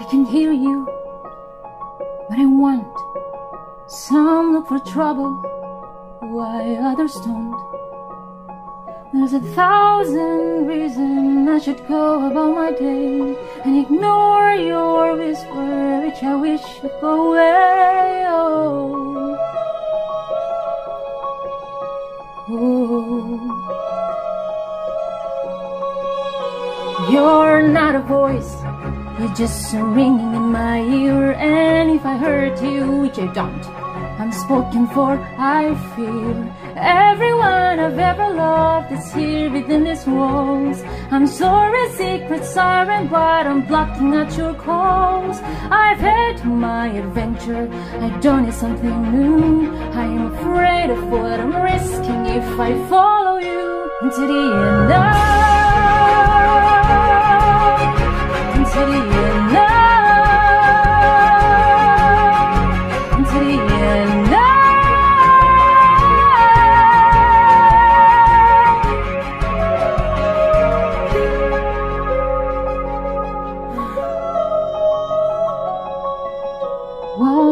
I can hear you, but I want some look for trouble while others don't. There's a thousand reasons I should go about my day and ignore your whisper, which I wish would go away. Oh. Oh. You're not a voice, you're just a ringing in my ear. And if I hurt you, which I don't, I'm spoken for, I fear. Ever loved is here within these walls. I'm sorry, secret siren, but I'm blocking out your calls. I've had my adventure, I don't need something new. I am afraid of what I'm risking if I follow you into the end.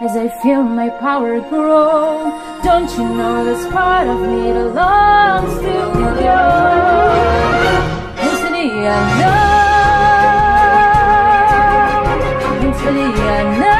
as I feel my power grow. Don't you know this part of me belongs to you? Into the unknown, into the unknown,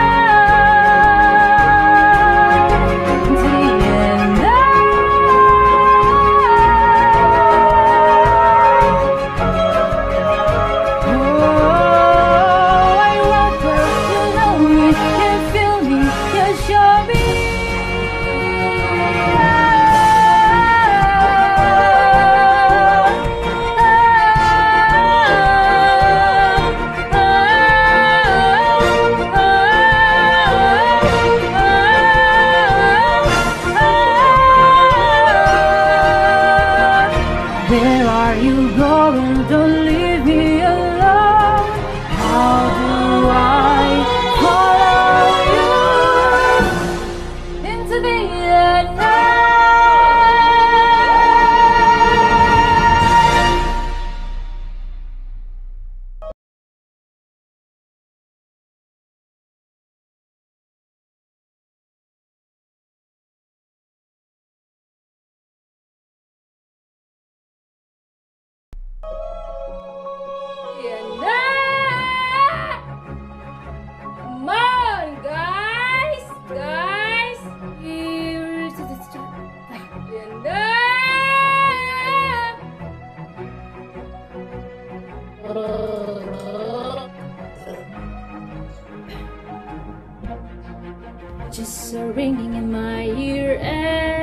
Just a ringing in my ear and